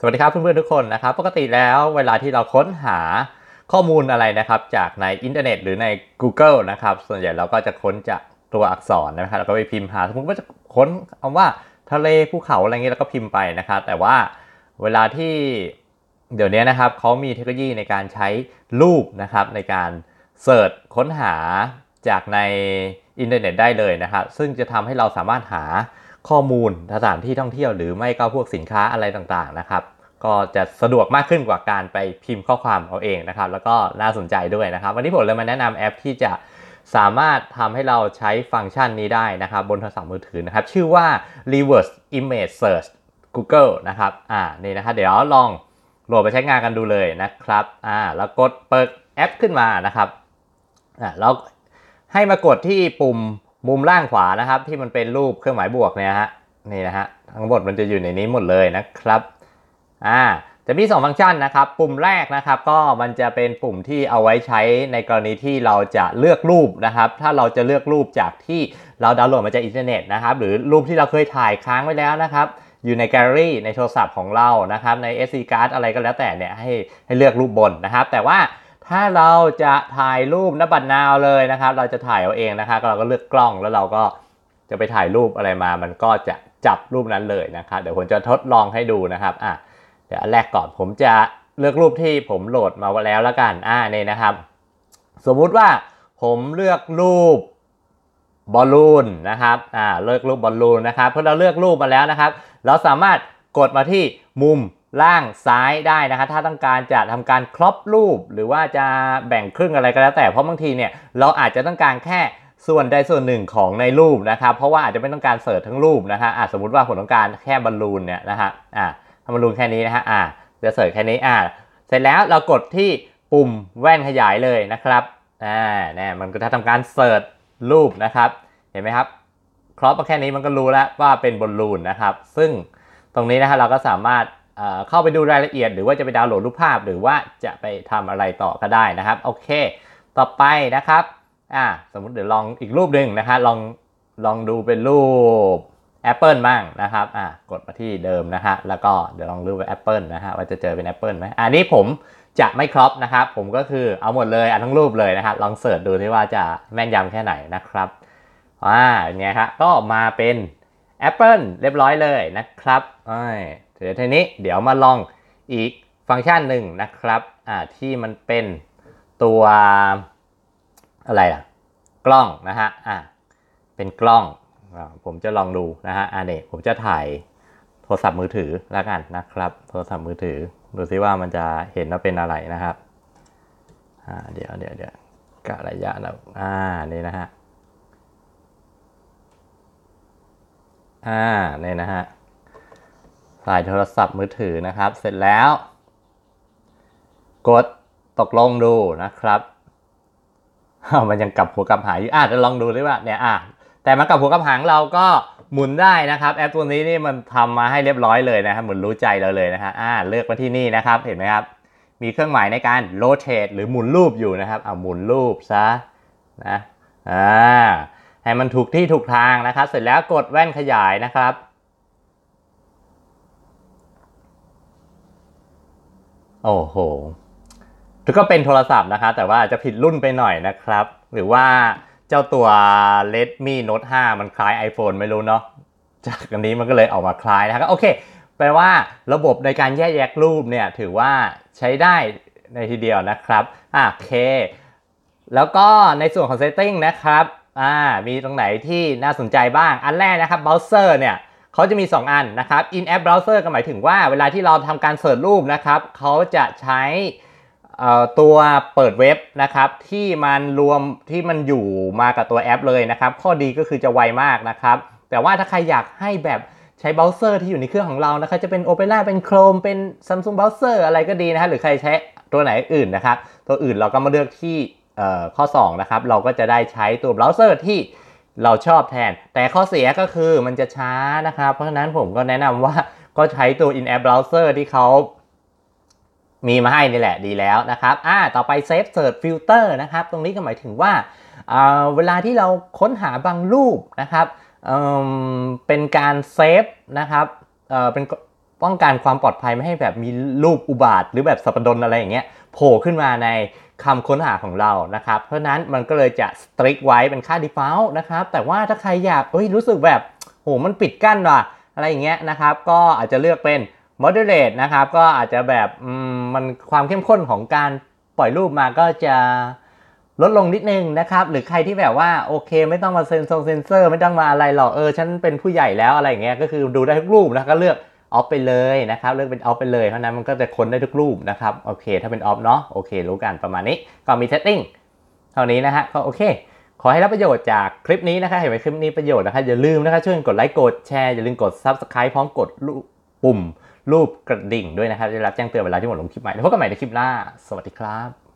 สวัสดีครับเพื่อนๆทุกคนนะครับ ปกติแล้วเวลาที่เราค้นหาข้อมูลอะไรนะครับ จากในอินเทอร์เน็ตหรือใน Google นะครับ ส่วนใหญ่เราก็จะค้นจากตัวอักษรนะครับแล้วก็ไปพิมพ์หาสมมติว่าจะค้นคำว่าทะเลภูเขาอะไรเงี้ยแล้วก็พิมพ์ไปนะครับแต่ว่าเวลาที่เดี๋ยวนี้นะครับเขามีเทคโนโลยีในการใช้รูปนะครับในการ search ค้นหาจากในอินเทอร์เน็ตได้เลยนะครับซึ่งจะทำให้เราสามารถหา ข้อมูลสถานที่ท่องเที่ยวหรือไม่ก็พวกสินค้าอะไรต่างๆนะครับ ก็จะสะดวกมากขึ้นกว่าการไปพิมพ์ข้อความเอาเองนะครับ แล้วก็น่าสนใจด้วยนะครับ วันนี้ผมเลยมาแนะนำแอปที่จะสามารถทำให้เราใช้ฟังก์ชันนี้ได้นะครับ บนโทรศัพท์มือถือนะครับ ชื่อว่า reverse image search Google นะครับ อ่า นี่นะครับ เดี๋ยวลองโหลดไปใช้งานกันดูเลยนะครับ อ่า แล้วกดเปิดแอปขึ้นมานะครับ อ่า แล้วให้มากดที่ปุ่ม มุมล่างขวานะครับที่มันเป็นรูปเครื่องหมายบวกเนี่ยฮะนี่นะฮะทั้งหมดมันจะอยู่ในนี้หมดเลยนะครับอ่าจะมี 2 ฟังก์ชันนะครับ ปุ่มแรกนะครับก็มันจะเป็นปุ่มที่เอาไว้ใช้ในกรณีที่เราจะเลือกรูปนะครับ ถ้าเราจะเลือกรูปจากที่เราดาวน์โหลดมาจากอินเทอร์เน็ตนะครับ หรือรูปที่เราเคยถ่ายค้างไว้แล้วนะครับ อยู่ในแกลเลอรี่ในโทรศัพท์ของเรานะครับใน SD card อะไรก็แล้วแต่เนี่ยให้ให้เลือกรูปบนนะครับ แต่ว่า ถ้าเราจะถ่ายรูปนบัตรนาวเลยนะครับ เราจะถ่ายเอาเองนะครับเราก็เลือกกล้องแล้วเราก็จะไปถ่ายรูปอะไรมา มันก็จะจับรูปนั้นเลยนะครับเดี๋ยวผมจะทดลองให้ดูนะครับอะเดี๋ยวอันแรกก่อนผมจะเลือกรูปที่ผมโหลดมาไว้แล้วล้วกันอ่านี่นะครับ สมมุติว่าผมเลือกรูปบอลลูนนะครับอ่าเลือกรูปบอลลูนนะครับเพื่อเราเลือกรูปมาแล้วนะครับ เราสามารถกดมาที่มุม ล่างซ้ายได้นะครับถ้าต้องการจะทำการครอปรูป หรือว่าจะแบ่งครึ่งอะไรก็แล้วแต่เพราะบางทีเนี่ยเราอาจจะต้องการแค่ส่วนใดส่วนหนึ่งของในรูปนะครับเพราะว่าอาจจะไม่ต้องการเสิร์ชทั้งรูปนะฮะอะสมมติว่าผมต้องการแค่บอลลูนเนี่ยนะฮะอะทำบอลลูนแค่นี้นะฮะอะจะเสิร์ชแค่นี้อะเสร็จแล้วเรากดที่ปุ่มแว่นขยายเลยนะครับอ่าเนี่ยมันก็จะทำการเสิร์ชรูปนะครับเห็นไหมครับcrop มาแค่นี้มันก็รู้แล้วว่าเป็นบอลลูนนะครับซึ่งตรงนี้นะฮะเราก็สามารถ เข้าไปดูรายละเอียด หรือว่าจะไปดาวน์โหลดรูปภาพ หรือว่าจะไปทำอะไรต่อก็ได้นะครับ โอเค ต่อไปนะครับอ่าสมมติเดี๋ยวลองอีกรูปหนึ่งนะฮะลองลองดูเป็นรูปแอปเปิลบ้างนะครับอ่ากดมาที่เดิมนะฮะแล้วก็เดี๋ยวลองดูเป็นแอปเปิลนะฮะว่าจะเจอเป็นแอปเปิลไหมอันนี้ผมจะไม่ crop นะครับ ผมก็คือเอาหมดเลยเอาทั้งรูปเลยนะครับลอง search ดูที่ว่าจะแม่นยำแค่ไหนนะครับอ่าเนี่ยครับก็มาเป็นแอปเปิลเรียบร้อยเลยนะครับ เดี๋ยวทีนี้เดี๋ยวมาลองอีกฟังก์ชันหนึ่งนะครับอ่าที่มันเป็นตัวอะไรล่ะ กล้องนะฮะอ่าเป็นกล้องผมจะลองดูนะฮะอ่าเนี่ยผมจะถ่ายโทรศัพท์มือถือแล้วกันนะครับ โทรศัพท์มือถือดูซิว่ามันจะเห็นว่าเป็นอะไรนะครับอ่าเดี๋ยวเดี๋ยวเดี๋ยวกะระยะนะอ่านี่นะฮะอ่านี่นะฮะ ถ่ายโทรศัพท์มือถือนะครับ เสร็จแล้ว กดตกลงดูนะครับมันยังกลับหัวกลับหางอยู่อะจะลองดูดิว่าเนี่ยอะแต่มันกลับหัวกลับหางเราก็หมุนได้นะครับ แอปตัวนี้นี่มันทำมาให้เรียบร้อยเลยนะครับเหมือนรู้ใจเราเลยนะฮะอ่าเลือกมาที่นี่นะครับเห็นไหมครับ มีเครื่องหมายในการ rotate หรือหมุนรูปอยู่นะครับเอาหมุนรูปซะนะอ่าให้มันถูกที่ถูกทางนะครับ เสร็จแล้วกดแว่นขยายนะครับ โอ้โหก็เป็นโทรศัพท์นะคะ แต่ว่าจะผิดรุ่นไปหน่อยนะครับ หรือว่าเจ้าตัว Redmi Note 5 มันคล้าย iPhone ไม่รู้เนาะจากอันนี้มันก็เลยออกมาคล้ายนะครับ โอเค แปลว่าระบบในการแยกแยกรูปเนี่ยถือว่าใช้ได้ในทีเดียวนะครับอะโอเค แล้วก็ในส่วนของ setting นะครับอ่ามีตรงไหนที่น่าสนใจบ้าง อันแรกนะครับ browser เนี่ย เขาจะมี 2 อันนะครับ in app browser ก็หมายถึงว่าเวลาที่เราทำการเสิร์ชรูปนะครับเขาจะใช้ตัวเปิดเว็บนะครับที่มันรวมที่มันอยู่มากับตัวแอปเลยนะครับ ข้อดีก็คือจะไวมากนะครับ แต่ว่าถ้าใครอยากให้แบบใช้เบราว์เซอร์ที่อยู่ในเครื่องของเรานะครับจะเป็น Opera เป็น Chrome เป็น Samsung Browser อะไรก็ดีนะครับหรือใครใช้ตัวไหนอื่นนะครับ ตัวอื่นเราก็มาเลือกที่ข้อ 2 นะครับ เราก็จะได้ใช้ตัวเบราว์เซอร์ที่ เราชอบแทน แต่ข้อเสียก็คือมันจะช้านะครับ เพราะฉะนั้นผมก็แนะนำว่าก็ใช้ตัว in-app browser ที่เขามีมาให้นี่แหละดีแล้วนะครับ อ่า ต่อไป Safe Search Filter นะครับ ตรงนี้ก็หมายถึงว่าเเวลาที่เราค้นหาบางรูปนะครับเเป็นการเซฟนะครับเเป็น ป้องกันความปลอดภัยไม่ให้แบบมีรูปอุบาทหรือแบบสัปดนอะไรอย่างเงี้ยโผล่ขึ้นมาในคำค้นหาของเรานะครับ เพราะนั้นมันก็เลยจะ strict ไว้เป็นค่า default นะครับ แต่ว่าถ้าใครอยากเอ้ยรู้สึกแบบโหมันปิดกั้นว่ะอะไรอย่างเงี้ยนะครับ ก็อาจจะเลือกเป็น moderate นะครับ ก็อาจจะแบบมมันความเข้มข้นของการปล่อยรูปมาก็จะลดลงนิดนึงนะครับ หรือใครที่แบบว่าโอเค ไม่ต้องมาเซนซงเซนเซอร์ ไม่ต้องมาอะไรหรอกเออฉันเป็นผู้ใหญ่แล้วอะไรอย่างเงี้ยก็คือดูได้ทุกรูปนะก็เลือก off ไปเลยนะครับเลือกเป็น off ไปเลยเพราะนั้นมันก็จะค้นได้ทุกรูปนะครับโอเค ถ้าเป็น off เนาะโอเค รู้กันประมาณนี้ก็มี setting เท่านี้นะฮะก็โอเค ขอให้รับประโยชน์จากคลิปนี้นะคะเห็นไหมคลิปนี้ประโยชน์นะคะอย่าลืมนะคะช่วยกดไลค์กดแชร์อย่าลืมกด subscribe พร้อมกดรูปปุ่มรูปกระดิ่งด้วยนะครับจะรับแจ้งเตือนเวลาที่ผมดลงคลิปใหม่แล้วพบกันใหม่ในคลิปหน้า สวัสดีครับ